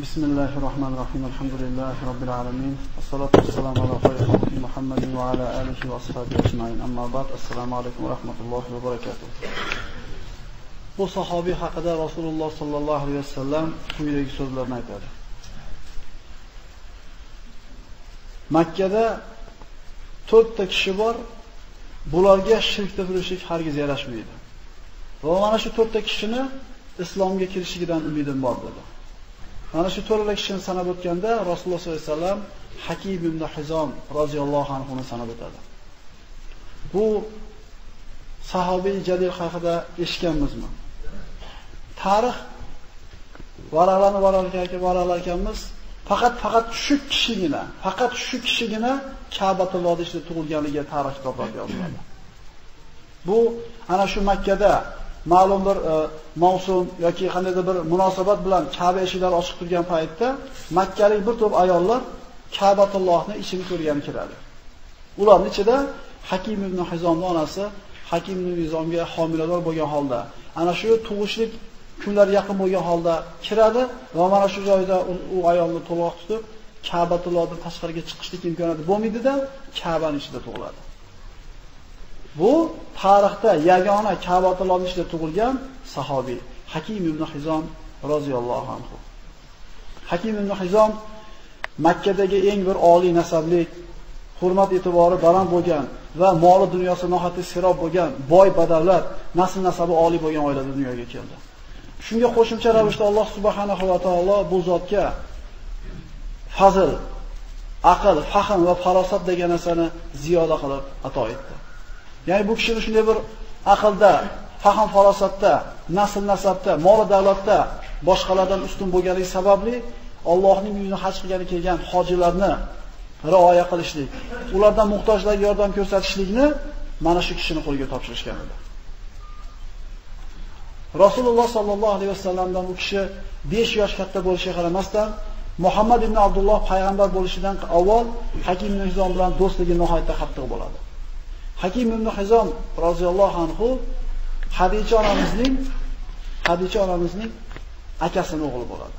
Bismillahirrahmanirrahim. Elhamdülillahi Rabbil alemin. Assalatu vesselamu ala hayri Muhammedin ve ala alihi ve ashabihi ecmain. Amma ba'd. Esselamu aleyküm ve rahmetullahi ve berekatuh. Bu sahabi hakkında Resulullah sallallahu aleyhi ve sellem quyidagi sözlerini aytadi. Makkada 4 kishi bor. Bularga shirkda turishlik hargiz yarashmaydi. Va mana shu 4 kishini islomga kirishigidan umidim bor dedi. Mana shu to'rtta kishini sanab o'tganda Rasululloh sollallohu alayhi vasallam Hakim ibn Hizom roziyallohu anhu ni sanab o'tadi. Bu sahobiy jalil haqida eshitganmizmi? Tarix varaqlarni varaqlarga varaqlar ekanmiz. Faqat faqat shu kishigina, faqat shu kishigina Ka'batullohda ichida tug'ilganligi tarix kitoblarida yoziladi. Bu ana shu Makkada ma'lum bir e, mavsum yoki qandaydir bir munosabat bilan Ka'ba eshiklari ochiq turgan paytda makkalik bir to'p ayollar Ka'batullohni ichini ko'rgani kiradi. Ularning ichida Hakim ibn Hizomning onasi Hakim ibn Hizomga homilador bo'lgan holda, ana shu tug'ishlik kunlar yaqin bo'lgan holda kiradi va mana shu joyda u ayolni to'loq tutib Ka'batullohdan tashqariga chiqishlik imkoniyati bo'lmaydi-da, Ka'baning ichida tug'iladi. Bu tarixda yagona Ka'batullohning ichida tug'ilgan sahobiy Hakim ibn Hizom roziyallohu anhu. Hakim ibn Hizom Makkadagi eng bir oliy nasabli, hurmat e'tibori baland bo'lgan va moli dunyosi nohati serob bo'lgan boy badavlat, nasl nasabi oliy bo'lgan oilada dunyoga keldi. Shunga qo'shimcha ravishda Alloh subhanahu va taolo bu zotga fazl, aql, fahm va farosat degan narsani ziyoda qilib ato etdi. Ya'ni bu kishini shunday bir aqlda, fahm farosatda, nasl nasabda, mol davlatda boshqalardan ustun bo'lganligi sababli Allohning uyini haj qilgani kelgan hojilarni rioya qilishlik, ulardan muhtojlarga yordam ko'rsatishlikni mana shu kishini qo'liga topshirishgan edi. Rasululloh sallallohu alayhi vasallamdan u kishi 5 yosh katta bo'lishiga qaramasdan Muhammad ibn Abdulloh payg'ambar bo'lishidan avval Hakim ibn Hizom bilan do'stligi nihoyatda qattiq bo'ladi. Hakim ibn Hizom roziyallohu anhu Hadicha onamizning Hadicha onamizning akasining o'g'li bo'ladi.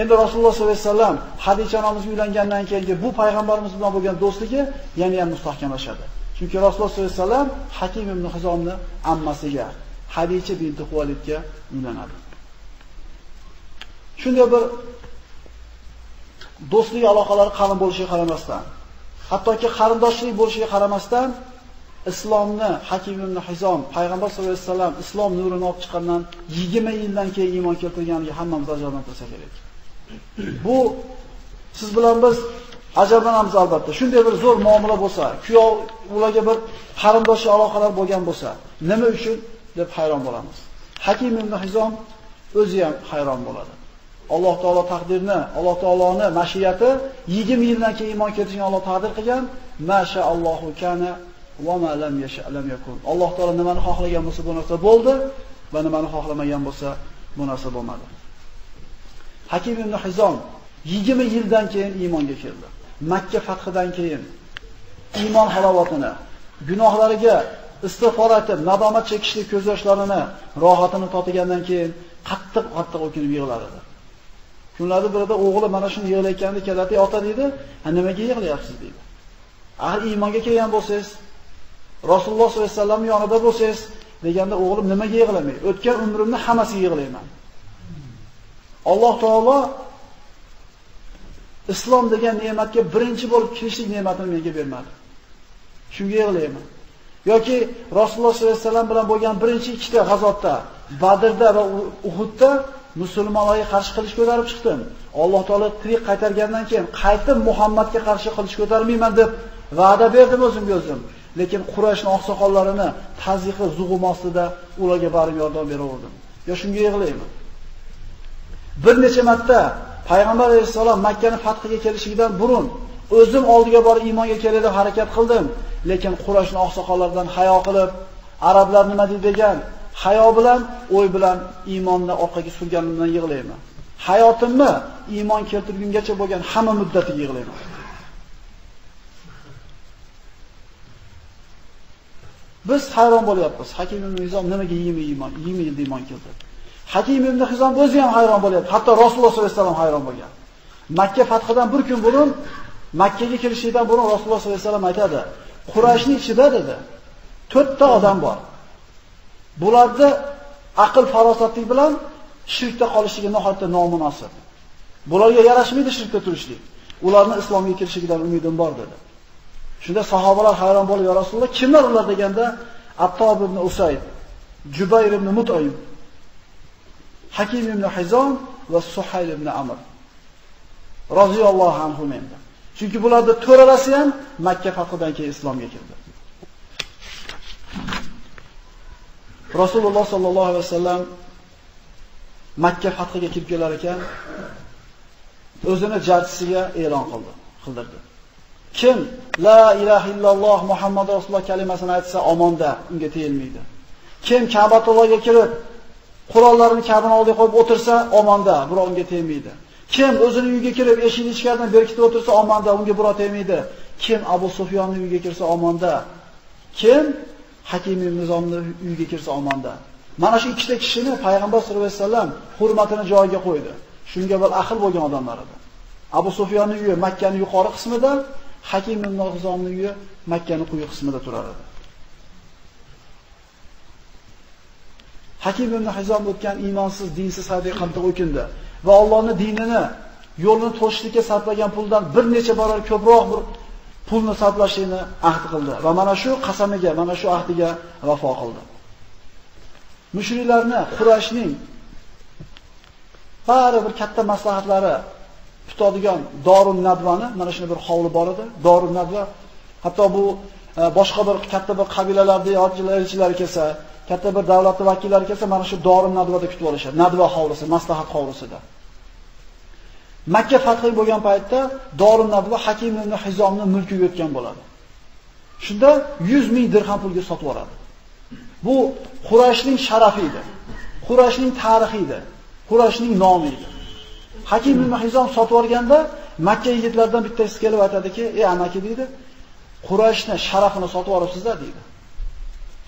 Endi Rasululloh sollallohu alayhi vasallam Hadicha onamiz uylangandan keyingi bu payg'ambarimiz bilan bo'lgan do'stligi yana ham mustahkamlashadi. Chunki Rasululloh sollallohu alayhi vasallam Hakim ibn Hizomni ammasiga Hadicha binti Xuvalidga uylanadi. Shunday bir do'stlik aloqalari qalin bo'lishiga qaramasdan, hattoki qarindoshlik bo'lishiga qaramasdan islomni Hakim ibn Hizom payg'ambar sollallohu alayhi vasallam islom nurini olib chiqqandan 20 yildan keyin iymon keltirganiga hammamiz ajablantirsa kerak. Bu siz bilan biz ajablanamiz albatta. Shunday bir zo'r muomala bo'lsa, kuyov ularga bir qarindoshi aloqalar bo'lgan bo'lsa, nima uchun deb hayron bo'lamiz. Hakim ibn Hizom o'zi ham hayron bo'ladi. Alloh taolo taqdirni, Alloh taoloning mashiyati 20 yildan keyin iymon keltirishni Alloh taqdir qilgan. Masha Allohu kana va ma lam yasha lam yakun. Alloh taolo nimani xohlagan bo'lsa bu narsa bo'ldi va nimani xohlamagan bo'lsa bu narsa bo'lmadi. Hakim ibn Hizom 20 yildan keyin iymonga keldi. Makka fathidan keyin iymon halovatini, gunohlariga istig'for etib, nadomat chekishlik ko'z yoshlarini, rohatini totigandan keyin qattiq-qattiq o'kinib yig'lar edi. Kunlarda birida o'g'li mana shuni yig'layotganda keladi, ota deydi, "Ha nimaga yig'layapsiz?" deydi. "Agar iymonga kelgan bo'lsangiz, Rasululloh sollallohu alayhi vasallam yonida bo'lsangiz" deganda o'g'lim nimaga yig'lamay? O'tgan umrimni hammasiga yig'layman. Alloh taolo islom degan ne'matga birinchi bo'lib kirishlik ne'matini menga bermadi. Shunga yig'layman. yoki Rasululloh sollallohu alayhi vasallam bilan bo'lgan birinchi ikkita g'azotda, Badrda va Uhudda musulmonlarga qarshi qilish ko'tarib chiqdim. Alloh taolo tirik qaytargandan keyin qaytib Muhammadga qarshi qilish ko'tarmayman deb va'da berdim o'zimga o'zim. Lekin Qurayshning oqsoqollarini tazyiqi zug'um ostida ularga barib yordam beraverdim. Yo shunga yig'layman. Bir necha marta payg'ambar alayhisalom Makkani fathiga kelishidan burun o'zim oldiga borib iymonga kelay deb harakat qildim. Lekin Qurayshning oqsoqollaridan hayo qilib, arablar nima deydi degan hayo bilan, o'y bilan iymonni orqaga surganimdan yig'layman. Hayotimni iymon keltirgungacha bo'lgan hamma muddatiga yig'layman. Biz hayron bo'lyapmiz. Hakim ibn Hizom nimaga 20 iymon, 20 yilda iymon keltirdi? Hakim ibn Hizom o'zi ham hayron bo'lyapti. Hatto Rasululloh sollallohu alayhi vasallam hayron bo'lgan. Makka fathidan bir kun burun Makkaga kirishidan burun Rasululloh sollallohu alayhi vasallam aytadi, Qurayshning ichida dedi, to'rtta odam bor. Bularda aql farosatlik bilan shirkda qolishligi nihoyatda nomunosib. Bularga yarashmaydi shirkda turishlik. Ularni islomga kirishidan umidim bor dedi. Shunda sahobalar hayron bo'lib, "Ya Rasululloh, kimlar ular?" deganda, Attob ibn Usayd, Jubayr ibn Mut'im, Hakim ibn Hizom va Suhayl ibn Amr roziyallohu anhu endi. Chunki bularda to'ralasi ham Makka fathidan keyin islomga kirdi. Rasululloh sallallohu alayhi vasallam Makka fathiga kirib kelar ekan, o'zini jarchisiga e'lon qildi, qildirdi. Kim la ilaha illalloh Muhammad rasululloh kalimasini aytsa omonda, unga tegilmaydi. Kim Ka'batullohga kirib qurollarini Ka'bani oldiga qo'yib o'tirsa omonda, biroq unga tegmaydi. Kim o'zini uyiga kirib eshikni ichkaridan berkitib o'tirsa omonda, unga biroq tegmaydi. Kim Abu Sufyonning uyiga kirsa omonda. Kim Hakim ibn Nizomning uyiga kirsa omonda. Mana shu ikkita kishini payg'ambar sollallohu alayhi vasallam hurmatini joyiga qo'ydi. Shunga bir aql bo'lgan odamlar edi. Abu Sufyonning uyi Makkaning yuqori qismida, Hakim ibn Nizomning uyi Makkaning quyi qismida turar edi. Hakim ibn Hizom o'tgan iymonsiz, dinsiz hayotga qanday o'kindi va Allohning dinini yo'lini to'shlikka sarflagan puldan bir necha barobar ko'proq bir pulni sarflashini ahd qildi va mana shu qasamiga, mana shu ahdiga vafo qildi. Mushriklarni Qurayshning bari bir katta maslahatlari tutadigan Dorun Nadvani, mana shuni bir hovli bor edi. Dorun Nadva hatto bu e, boshqa bir katta bir qabilalarda yoki elchilar kelsa, katta bir davlatning vakillari kelsa, mana shu Dorun Nadvada kutib olishadi. Nadva hovlisi, maslahat hovlisida. Makka fathi bo'lgan paytda Dorun Nadva Hakim ibn Hizomni mulkiga o'tgan bo'ladi. Shunda 100 ming dirham pulga sotib oladi. Bu Qurayshning sharafi edi. Qurayshning tarixi edi. Qurayshning nomi edi. Hakim ibn Hizom sotib olganda Makka yigitlaridan bittasi kelib aytadiki, "Ey amaki" deydi, "Qurayshning sharafini sotib olibsizlar" deydi.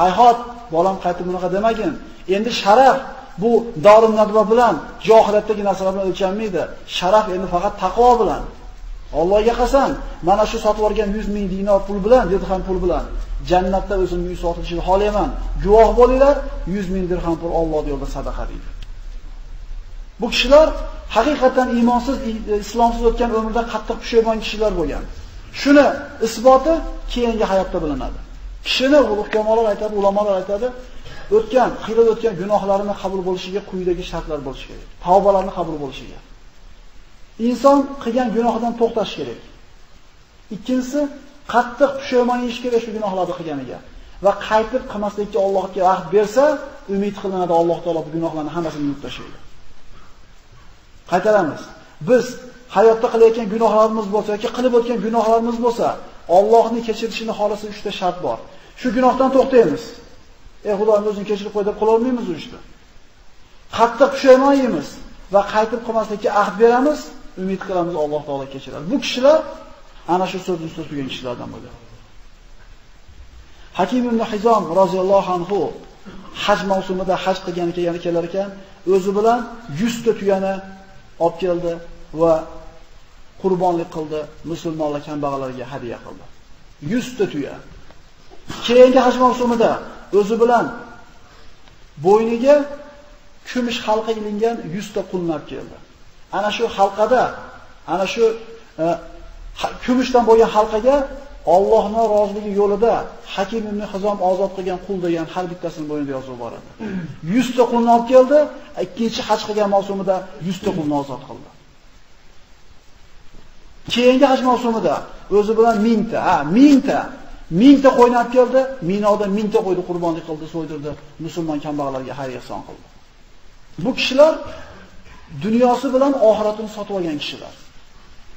Hayhot, bolam qaytib bunaqa demagin. Endi sharaf bu dorim nadva bilan johiliyatdagi narsalar bilan o'lchanmaydi. Sharaf endi faqat taqvo bilan. Allohga qasam, mana shu sotib olgan 100 ming dinor pul bilan, dirham pul bilan jannatda o'zimni uy sotilishini xohlayman. Guvoh bo'linglar, 100 ming dirham pul Alloh yo'lida sadaqa deydi. Bu kishilar haqiqatan iymonsiz, e, islomsiz o'tgan umrda qattiq pushaymon kishilar bo'lgan. Shuni isboti keyingi hayotda bilinadi. Kishini hukmronlar aytadi, ulamolar aytadi, o'tgan, qilib o'tgan gunohlarini qabul bo'lishiga quyidagi shartlar bo'lishi kerak. Tavbalarni qabul bo'lishiga. Inson qilgan gunohidan to'xtash kerak. Ikkinchisi, qattiq pushaymon yeyish kerak shu gunohlarni qilganiga. Va qaytib qilmaslikka Allohga vaqt bersa, umid qilinadi Alloh taolo bu gunohlarni hammasini yuvib tashlaydi. Qaytaramiz. Biz hayotda qilayotgan gunohlarimiz bo'lsa yoki qilib o'tgan gunohlarimiz bo'lsa, Allohning kechirishini xolasa 3 ta shart bor. Shu gunohdan to'xtaymiz. Ey Xudoim o'zing kechirib qo'y deb qilolmaymiz u ishni. Qattiq pushaymon yeymiz va qaytib qolmaslikka ahd beramiz, umid qilamiz Alloh taolo kechiradi. Bu kishilar ana shu so'zni so'zlagan kishilardan bo'ldi. Hakim ibn Hizom roziyallohu anhu haj mavsumida haj qilgan kelgan kelar ekan, o'zi bilan 100 ta tuyani olib keldi va qurbonlik qildi, musulmonlar kambag'allarga hadiya qildi. 100 ta tuya. Keyingi haj mavsumida o'zi bilan bo'yniga kumush halqa ilingan 100 ta qulnab olib keldi. Ana shu halqada, ana shu e, kumushdan bo'lgan halqaga Allohning roziligi yo'lida Hakim ibn Hizom ozod qilgan qul degan har bittasini bo'yinda yozib bor edi. 100 ta qulni olib keldi, e, ikkinchi haj qilgan mavsumida 100 ta qulni ozod qildi. Keyingi haj mavsumida o'zi bilan 1000 ta, ha, 1000 ta, 1000 ta qo'yni olib keldi, Minoda 1000 ta qo'yni qurbonlik qildi, so'ydirdi, musulmon kambag'allarga xayr ihson qildi. Bu kishilar dunyosi bilan oxiratini sotib olgan kishilar.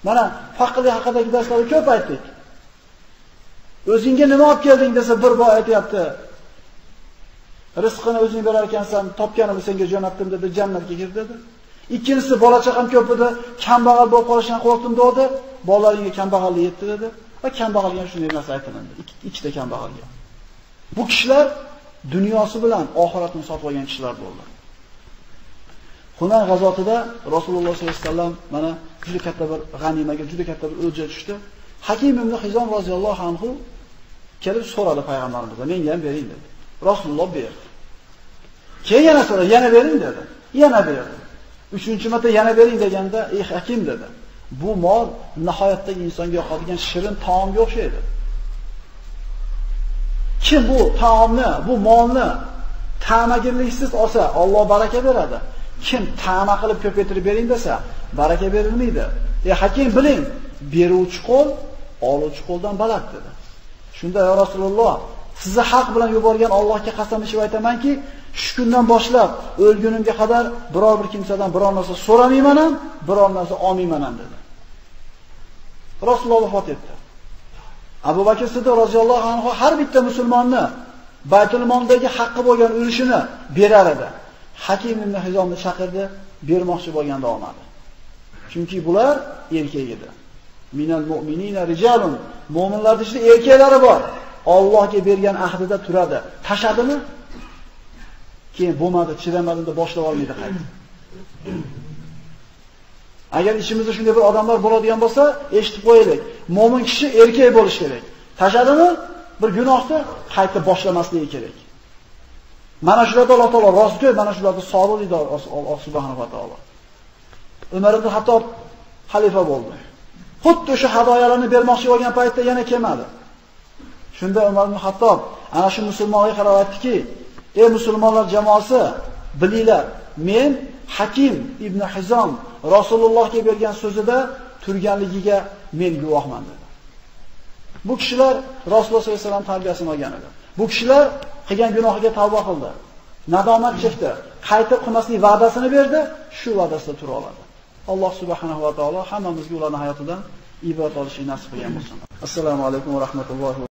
Mana faqirlik haqidagi darslarda ko'p aytdik. O'zingga nima olib kelding desa bir boy aytayapti. Rizqini o'zing berar ekansan, topganimni senga jo'natdim dedi, jannatga kir dedi. Ikkinchisi bola chaqam ko'p edi, kambag'al bo'lib qolishdan qo'rqdim dedi. Bolalaringga kambag'allik yetdi dedi va kambag'alga shunday narsa aytiladi. Ikkita kambag'alga. Bu kishilar dunyosi bilan oxiratni sotib olgan kishilar bo'ldi. Hunan g'azotida Rasululloh sollallohu alayhi vasallam mana juda katta bir g'animaga, juda katta bir o'lja tushdi. Hakim ibn Hizom roziyallohu anhu kelib so'radi payg'ambarimizdan, menga ham bering dedi. Rasululloh berdi. Keyin yana so'radi, yana bering dedi. Yana berdi. Uchinchi marta yana bering deganda, "Ey hakim" dedi. Bu mol nihoyatda insonga yoqadigan shirin taomga o'xshaydi. Kim bu taomni, bu molni ta'magirliksiz olsa, Alloh baraka beradi. Kim ta'ma qilib ko'paytirib bering desa, baraka berilmaydi. Ey hakim biling, beruvchi qo'l oluvchi qo'ldan baland dedi. Shunda ya Rasululloh, sizni haq bilan yuborgan Allohga qasam ichib aytamanki, shu kundan boshlab o'lgunimga qadar biror bir kimsadan biror narsa so'ramayman ham, biror narsa olmayman ham dedi. Rasululloh vafot etdi. Abu Bakr Siddiq roziyallohu anhu har bitta musulmonni Baytul Moldagi haqqi bo'lgan ulushini berar edi. Hakim ibn Hizomni chaqirdi, bermoqchi bo'lganda olmadi. Chunki bular erkak edi. Minal mu'minina rijalun. Mu'minlarning ichida erkaklari bor. Allohga bergan ahdida turadi. Tashadimi? Keyin bo'lmadi, chidamadim deb boshlab olmaydi qaytib. Agar ichimizda shunday bir odamlar bo'ladigan bo'lsa, eshitib qo'yaylik. Mo'min kishi erkak bo'lish kerak. Tashadimi? Bir gunohni qayta boshlamasligi kerak. Mana shularda Alloh taolo rozi mana shularda sobir edi Alloh subhanahu va taolo. Umar ibn Hattob xalifa bo'ldi. Xuddi o'sha hadoyalarni bermoqchi bo'lgan paytda yana kelmadi. Shunda Umar ibn Hattob ana shu musulmonga qarab aytdiki, "Ey musulmonlar jamoasi, bilinglar, men Hakim ibn Hizom Rasulullohga bergan so'zida turganligiga men guvohman" dedi. Bu kishilar Rasululloh sollallohu alayhi vasallam tarbiyasini olgan edi. Bu kishilar qilgan gunohiga tavba qildi. Nadomat chekdi. Qayta qilmaslik va'dasini berdi, shu va'dasida tura oladi. Alloh subhanahu va taolo hammamizga ularning hayotidan ibrat olishni nasib qilgan bo'lsin. Assalomu alaykum va rahmatullohi